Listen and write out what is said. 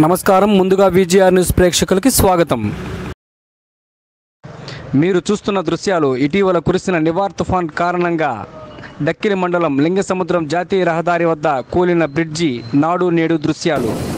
నమస్కారం. ముందుగా VGR news ప్రేక్షకులకి స్వాగతం. మీరు చూస్తున్న దృశ్యాలు ఇటీవల కురిసిన నివార్ తుఫాన్ కారణంగా డక్కిలి మండలం లింగసముద్రం జాతీయ రహదారి వద్ద కూలిన బ్రిడ్జి నాడు నేడు దృశ్యాలు.